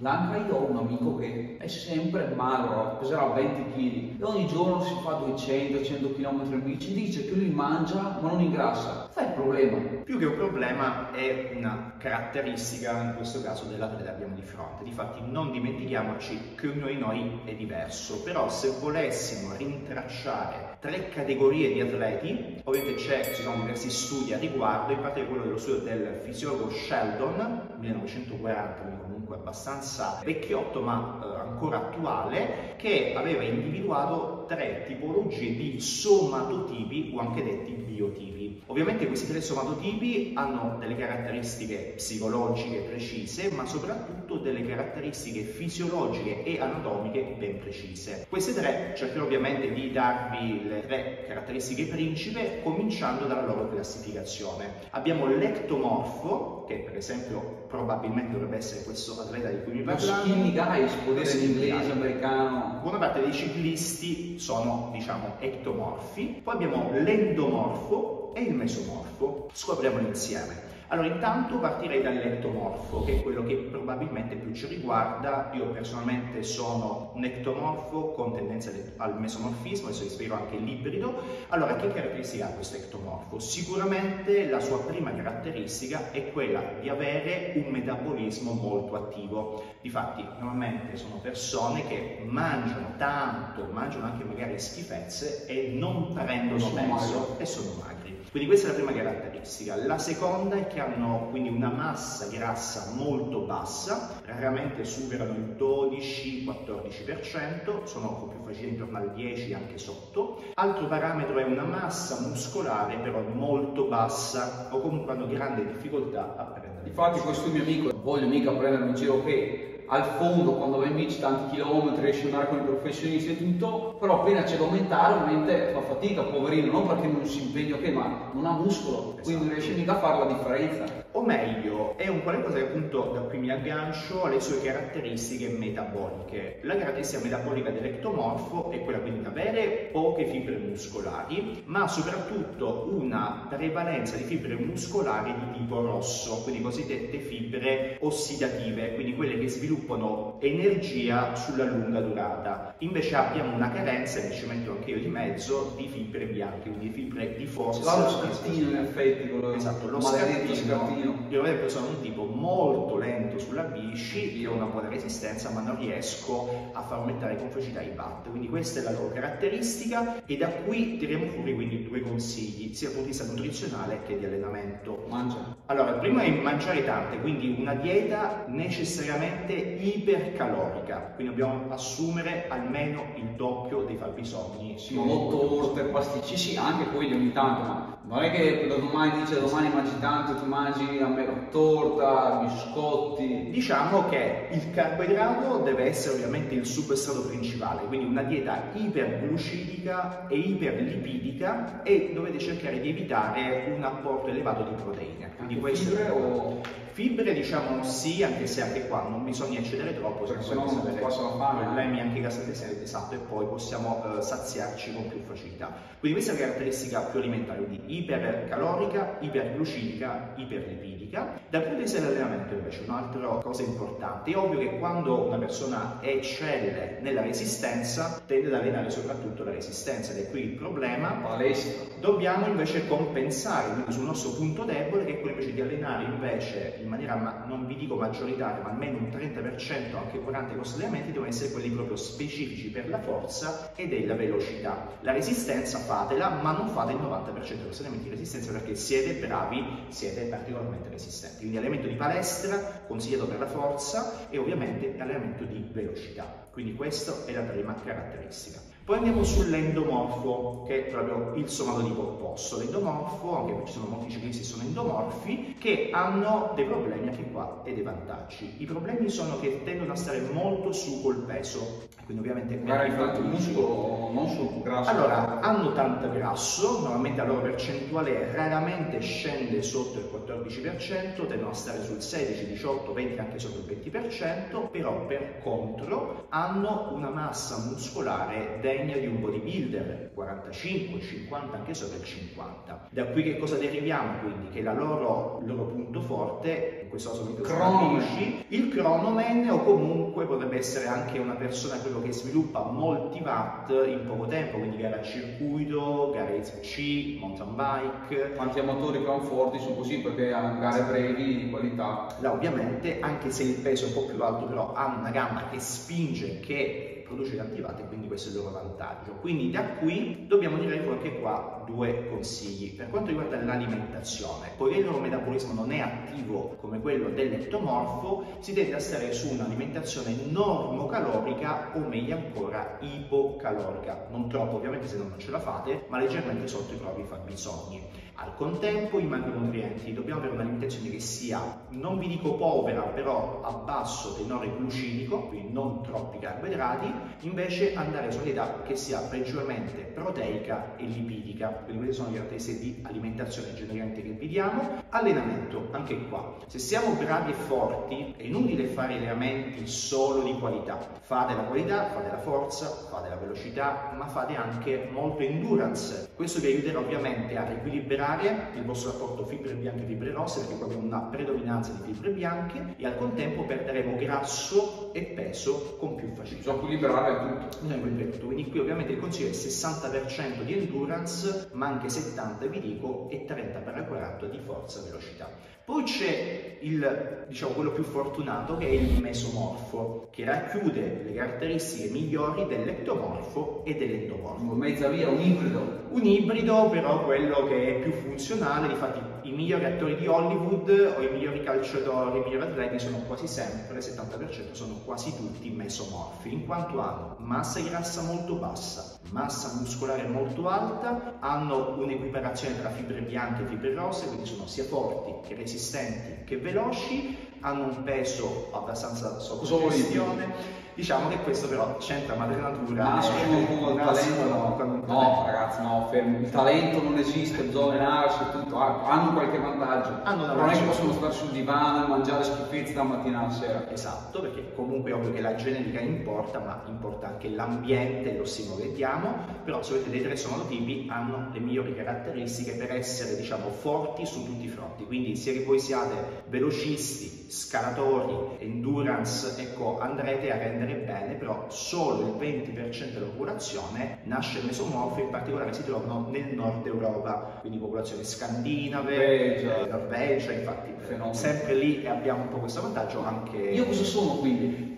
Blanca io ho un amico che è sempre magro, peserà 20 kg e ogni giorno si fa 200-100 km in bici, dice che lui mangia ma non ingrassa. Fai il problema. Più che un problema è una caratteristica, in questo caso, dell'atleta che abbiamo di fronte. Difatti non dimentichiamoci che ognuno di noi è diverso, però se volessimo rintracciare tre categorie di atleti, ovviamente ci sono diversi studi a riguardo, in parte quello dello studio del fisiologo Sheldon, 1940, quindi comunque abbastanza vecchiotto ma eh, ancora attuale, che aveva individuato tre tipologie di somatotipi o anche detti biotipi. Ovviamente questi tre somatotipi hanno delle caratteristiche psicologiche precise, ma soprattutto delle caratteristiche fisiologiche e anatomiche ben precise. Queste tre cercherò ovviamente di darvi le tre caratteristiche principe, cominciando dalla loro classificazione. Abbiamo l'ectomorfo, che per esempio probabilmente dovrebbe essere questo atleta di cui mi parlavo. Guys, può dire in inglese, americano. Buona parte dei ciclisti sono, diciamo, ectomorfi. Poi abbiamo l'endomorfo e il mesomorfo. Scopriamoli insieme. Allora, intanto partirei dall'ectomorfo, che è quello che probabilmente più ci riguarda. Io personalmente sono un ectomorfo con tendenza al mesomorfismo, adesso vi spiego anche l'ibrido. Allora, che caratteristica ha questo ectomorfo? Sicuramente la sua prima caratteristica è quella di avere un metabolismo molto attivo. Difatti, normalmente sono persone che mangiano tanto, mangiano anche magari schifezze e non prendono peso e sono magri. Quindi questa è la prima caratteristica. La seconda è che hanno quindi una massa grassa molto bassa, raramente superano il 12-14%, sono più facilità intorno al 10 anche sotto. Altro parametro è una massa muscolare però molto bassa o comunque hanno grande difficoltà a prendere. Infatti questo mio amico, voglio mica prendermi in giro che al fondo quando va in bici tanti chilometri riesce ad andare con i professionisti e tutto, però appena c'è da aumentare ovviamente fa fatica, poverino, non perché non si impegna che ma non ha muscolo, esatto. quindi non riesce mica a fare la differenza. O meglio, è un qualcosa che appunto da qui mi aggancio alle sue caratteristiche metaboliche. La caratteristica metabolica dell'ectomorfo è quella quindi di avere poche fibre muscolari, ma soprattutto una prevalenza di fibre muscolari di tipo rosso, quindi cosiddette fibre ossidative, quindi quelle che sviluppano energia sulla lunga durata. Invece abbiamo una carenza, e ci metto io di mezzo, di fibre bianche, quindi fibre di forza. Lo scattino in effetti, quello esatto, lo scattino. scattino. Io per sono un tipo molto lento sulla bici, io ho una buona resistenza ma non riesco a far aumentare con facilità i watt. Quindi questa è la loro caratteristica e da qui tiriamo fuori quindi due consigli, sia dal punto di vista nutrizionale che di allenamento. Mangia. Allora, il primo è mangiare tante, quindi una dieta necessariamente ipercalorica, quindi dobbiamo assumere almeno il doppio dei fabbisogni. Sì, torte, pasticci, sì, anche quelli ogni tanto, ma non è che da domani dice domani mangi tanto, ti mangi a meno torta, biscotti. Diciamo che il carboidrato deve essere ovviamente il substrato principale, quindi una dieta iperglucidica e iperlipidica e dovete cercare di evitare un apporto elevato di proteine. Quindi questo o Fibre diciamo sì, anche se anche qua non bisogna eccedere troppo, perché se no non possono fare problemi anche gastrointestinali esatto e poi possiamo uh, saziarci con più facilità. Quindi questa è la caratteristica più alimentare, quindi ipercalorica, iperglucidica, iperlipidica. Dal punto di vista dell'allenamento invece un'altra cosa importante, è ovvio che quando una persona eccelle nella resistenza tende ad allenare soprattutto la resistenza ed è qui il problema. Palestra. Dobbiamo invece compensare quindi sul nostro punto debole che è quello invece di allenare invece in maniera, non vi dico maggioritaria, ma almeno un 30%, anche 40% i vostri allenamenti devono essere quelli proprio specifici per la forza e della velocità. La resistenza fatela, ma non fate il 90% dei vostri allenamenti di resistenza perché siete bravi, siete particolarmente resistenti. Quindi allenamento di palestra, consigliato per la forza e ovviamente allenamento di velocità. Quindi questa è la prima caratteristica. Poi andiamo sull'endomorfo, che è proprio il somatotipo opposto. L'endomorfo, anche perché ci sono molti ciclisti che sono endomorfi, che hanno dei problemi anche qua e dei vantaggi. I problemi sono che tendono a stare molto su col peso, quindi ovviamente... Magari il muscolo non sul grasso. Allora, hanno tanto grasso, normalmente la loro percentuale raramente scende sotto il 14%, tendono a stare sul 16, 18, 20, anche sotto il 20%, però per contro hanno una massa muscolare dentro degna di un bodybuilder, 45, 50, anche sopra il 50. Da qui che cosa deriviamo quindi? Che loro, il loro punto forte questo caso Cronoman. il cronoman o comunque potrebbe essere anche una persona quello che sviluppa molti watt in poco tempo, quindi gara a circuito, gare C, mountain bike. Quanti amatori forti su così perché hanno gare brevi di qualità. Là ovviamente anche se il peso è un po' più alto però hanno una gamma che spinge, che produce tanti watt e quindi questo è il loro vantaggio. Quindi da qui dobbiamo dire anche qua due consigli. Per quanto riguarda l'alimentazione, poiché il loro metabolismo non è attivo come quello dell'ectomorfo, si tende a stare su un'alimentazione normocalorica o meglio ancora ipocalorica. Non troppo ovviamente se non ce la fate, ma leggermente sotto i propri fabbisogni. Al contempo i macronutrienti dobbiamo avere un'alimentazione che sia, non vi dico povera, però a basso tenore glucidico, quindi non troppi carboidrati, invece andare su una dieta che sia peggiormente proteica e lipidica. Quindi queste sono le caratteristiche di alimentazione generalmente che vi diamo. Allenamento, anche qua. Se siamo bravi e forti, è inutile fare allenamenti solo di qualità. Fate la qualità, fate la forza, fate la velocità, ma fate anche molto endurance. Questo vi aiuterà ovviamente a riequilibrare il vostro rapporto fibre bianche e fibre rosse perché abbiamo una predominanza di fibre bianche e al contempo perderemo grasso e peso con più facilità. Bisogna equilibrare tutto. Bisogna equilibrare tutto. Quindi qui ovviamente il consiglio è 60% di endurance, ma anche 70 vi dico e 30 per 40 di forza e velocità. Poi c'è il, diciamo, quello più fortunato che è il mesomorfo, che racchiude le caratteristiche migliori dell'ectomorfo e dell'endomorfo. Mezza via, un ibrido. Un ibrido, però quello che è più funzionale, infatti i migliori attori di Hollywood o i migliori calciatori, i migliori atleti sono quasi sempre, il 70% sono quasi tutti mesomorfi, in quanto hanno massa grassa molto bassa, massa muscolare molto alta, hanno un'equiparazione tra fibre bianche e fibre rosse, quindi sono sia forti che resistenti che veloci, hanno un peso abbastanza sotto gestione. Diciamo che questo però c'entra madre natura. Nascono con il talento, no, no, ragazzi, no, fermi. Il talento non esiste, bisogna allenarsi, tutto. Hanno qualche vantaggio. Hanno però non è che possono stare sul divano e mangiare schifezze da mattina alla sera. Esatto, perché comunque è ovvio che la genetica importa, ma importa anche l'ambiente lo diamo. Però se vedete dei tre sonotipi hanno le migliori caratteristiche per essere, diciamo, forti su tutti i fronti. Quindi sia che voi siate velocisti, scalatori, endurance, ecco, andrete a rendere bene, però solo il 20% della popolazione nasce mesomorfo, in particolare si trovano nel nord Europa, quindi popolazioni scandinave, Norvegia, infatti Fenomeno. sempre lì abbiamo un po' questo vantaggio anche... Io cosa sono quindi?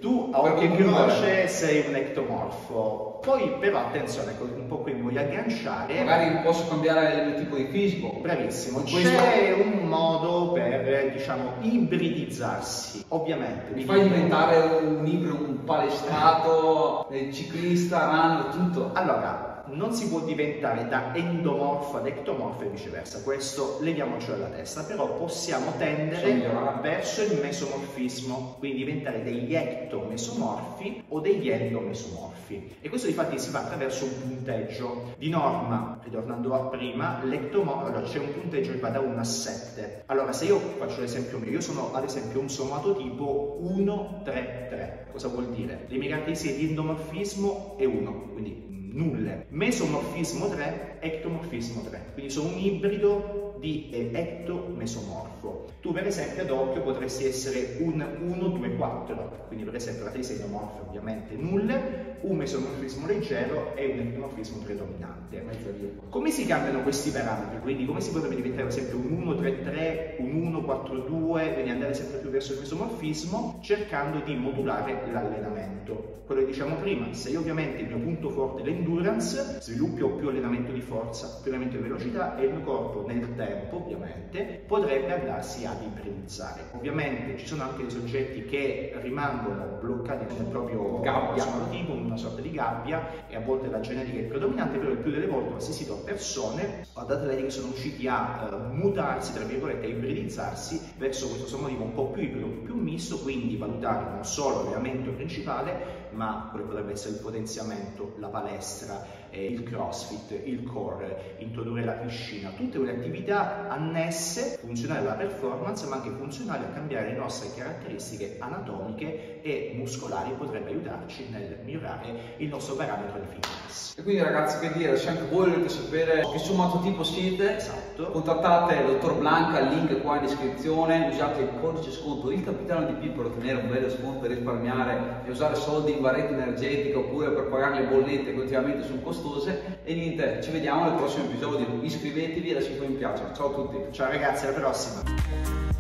Tu a occhio e croce sei un ectomorfo, poi però attenzione, un po' qui mi voglio agganciare. Magari posso cambiare il tipo di fisico. Bravissimo, c'è un modo per diciamo ibridizzarsi, ovviamente. Mi fai diventare un ibrido, un palestrato, ciclista, run, tutto. Allora, non si può diventare da endomorfo ad ectomorfo e viceversa, questo leviamocelo alla testa, però possiamo tendere verso il mesomorfismo, quindi diventare degli ectomesomorfi o degli endomesomorfi. E questo infatti si fa attraverso un punteggio. Di norma, ritornando a prima, l'ectomorfo, allora c'è un punteggio che va da 1 a 7. Allora se io faccio l'esempio mio, io sono ad esempio un somatotipo 1-3-3, cosa vuol dire? Le mie caratteristiche di endomorfismo è 1, quindi nulle. Mesomorfismo 3, ectomorfismo 3, quindi sono un ibrido di ectomesomorfo. Tu per esempio ad occhio potresti essere un 1-2-4, quindi per esempio la tesi endomorfe ovviamente nulle, un mesomorfismo leggero e un ectomorfismo predominante. Come si cambiano questi parametri? Quindi come si potrebbe diventare per esempio un 1-3-3, un 1-4-2, quindi andare sempre più verso il mesomorfismo, cercando di modulare l'allenamento. Quello che diciamo prima, se io ovviamente il mio punto forte è l'endurance, sviluppo più allenamento di forza, più allenamento di velocità e il mio corpo nel tempo ovviamente potrebbe andarsi ad ibridizzare. Ovviamente ci sono anche dei soggetti che rimangono bloccati nel proprio gabbia, tipo una sorta di gabbia e a volte la genetica è predominante, però il più delle volte ho assistito a persone, ad atleti che sono riusciti a uh, mutarsi, tra virgolette, a ibridizzarsi verso questo somativo un po' più ibrido, più misto, quindi valutare non solo l'allenamento principale, ma quello potrebbe essere il potenziamento, la palestra, eh, il crossfit, il core, introdurre la piscina, tutte quelle attività annesse, funzionali alla performance, ma anche funzionali a cambiare le nostre caratteristiche anatomiche e muscolari, potrebbe aiutarci nel migliorare il nostro parametro di fitness. E quindi ragazzi che dire, se anche voi volete sapere che sommato tipo siete, Esatto. contattate il dottor Blanca, il link qua in descrizione, usate il codice sconto il capitano di P per ottenere un bello sconto e risparmiare e usare soldi in barretta energetica oppure per pagare le bollette che ultimamente sono costose e niente, ci vediamo nel prossimo episodio, iscrivetevi e lasciate un mi piace, ciao a tutti. Ciao ragazzi, alla prossima!